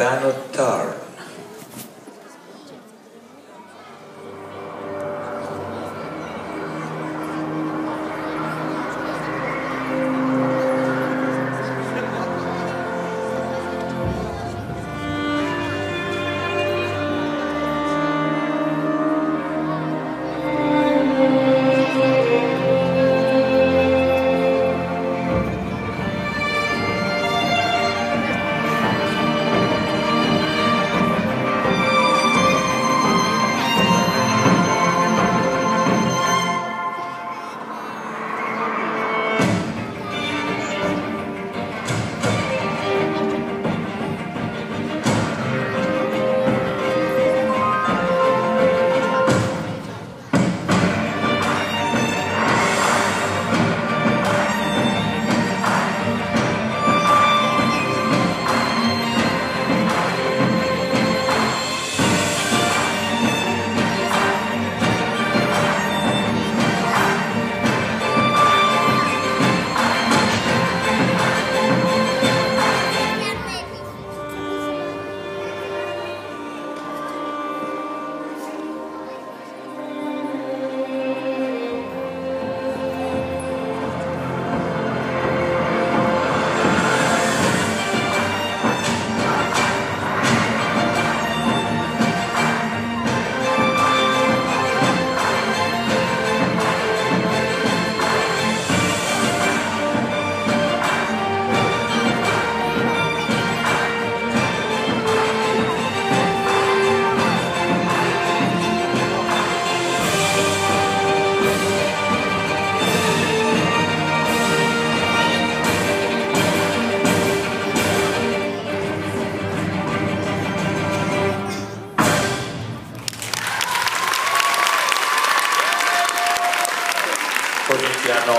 Gaetano Tarn. Poliziano